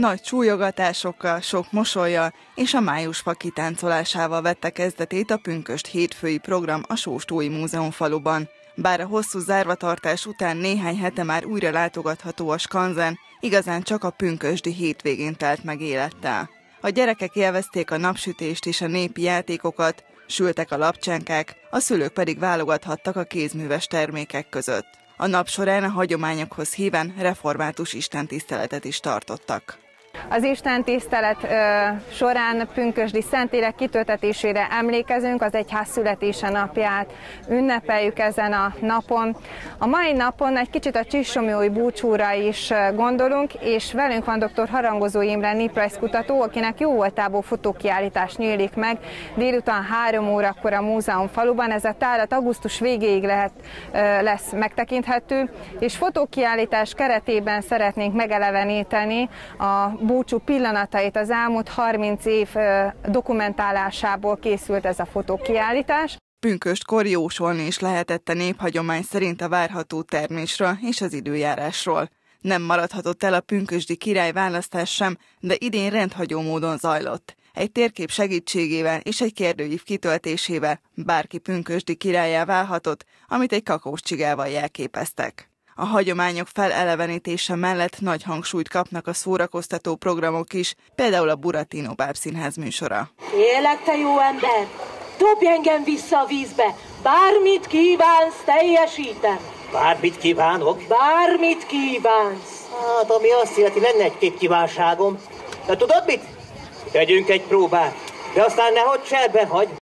Nagy csúlyogatásokkal, sok mosolyjal és a májusfa kitáncolásával vette kezdetét a pünköst hétfői program a Sóstói Múzeum faluban. Bár a hosszú zárvatartás után néhány hete már újra látogatható a skanzen, igazán csak a pünkösdi hétvégén telt meg élettel. A gyerekek élvezték a napsütést és a népi játékokat, sültek a lapcsánkák, a szülők pedig válogathattak a kézműves termékek között. A nap során a hagyományokhoz híven református istentiszteletet is tartottak. Az Isten tisztelet során pünkösdi szentélek kitöltetésére emlékezünk, az egyház születése napját ünnepeljük ezen a napon. A mai napon egy kicsit a Csissomjói búcsúra is gondolunk, és velünk van dr. Harangozó Imre néprajzkutató, akinek jó voltából fotókiállítás nyílik meg délután 3 órakor a múzeum faluban. Ez a tárat augusztus végéig lehet, lesz megtekinthető, és fotókiállítás keretében szeretnénk megeleveníteni a búcsú pillanatait az elmúlt 30 év dokumentálásából készült ez a fotókiállítás. Pünköstkor jósolni is lehetett a néphagyomány szerint a várható termésről és az időjárásról. Nem maradhatott el a pünkösdi király választás sem, de idén rendhagyó módon zajlott. Egy térkép segítségével és egy kérdőív kitöltésével bárki pünkösdi királyá válhatott, amit egy kakós csigával jelképeztek. A hagyományok felelevenítése mellett nagy hangsúlyt kapnak a szórakoztató programok is, például a Buratino bábszínház műsora. Élek, te jó ember! Dobj engem vissza a vízbe! Bármit kívánsz, teljesítem! Bármit kívánok? Bármit kívánsz! Hát, ami azt illeti, lenne egy-két kívánságom. De tudod mit? Tegyünk egy próbát, de aztán nehogy cserben hagy.